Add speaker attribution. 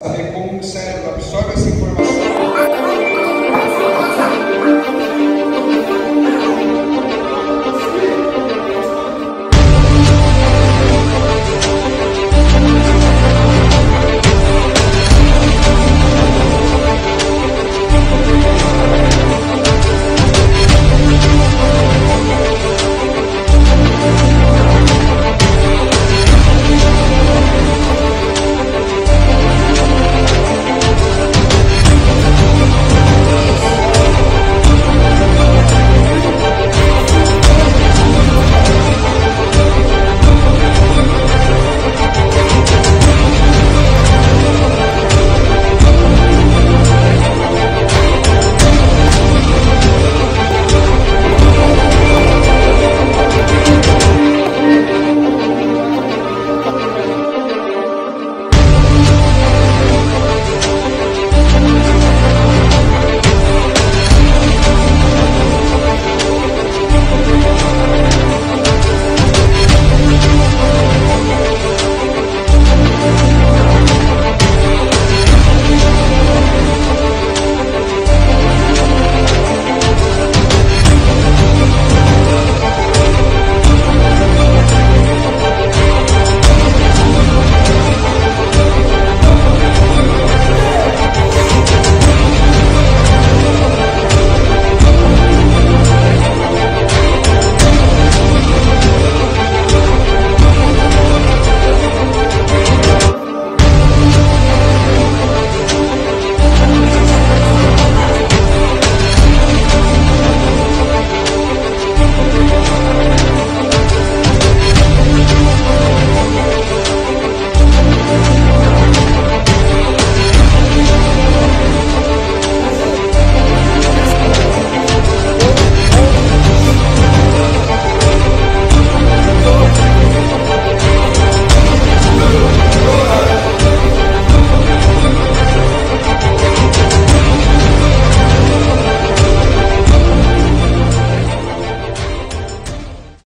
Speaker 1: saber como o cérebro absorve essa informação.